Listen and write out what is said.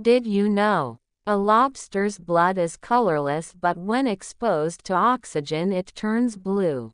Did you know? A lobster's blood is colorless but when exposed to oxygen it turns blue.